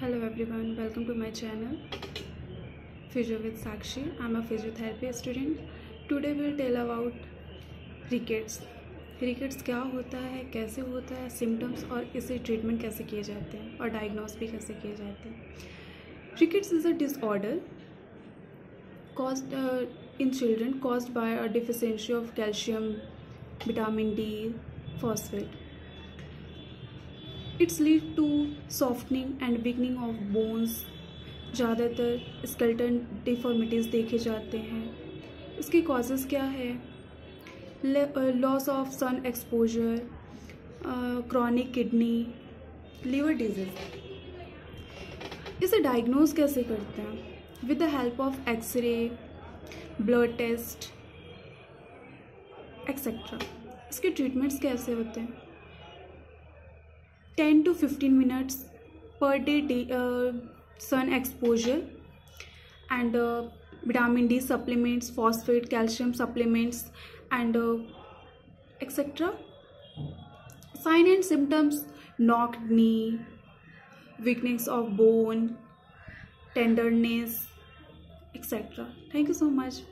Hello everyone welcome to my channel physio with Sakshi I am a physiotherapy student today will tell about rickets rickets क्या होता है, कैसे होता है symptoms और इसे ट्रीटमेंट कैसे किए जाते हैं और डायग्नोस भी कैसे किए जाते हैं। Rickets is a disorder cause in children cause by a deficiency of calcium vitamin D phosphate it's lead to softening and beginning of bones. ज़्यादातर स्केल्टन डिफॉर्मिटीज़ देखे जाते हैं। इसके कॉजेज़ क्या है? Loss of sun exposure chronic kidney liver disease इसे diagnose कैसे करते हैं? With the help of X-ray blood test etcetera इसके ट्रीटमेंट्स कैसे होते हैं? 10 to 15 minutes per day, day uh, sun exposure and uh, vitamin D supplements, phosphate, calcium supplements and uh, etc. Sign and symptoms knocked knee, weakness of bone, tenderness, etc. Thank you so much.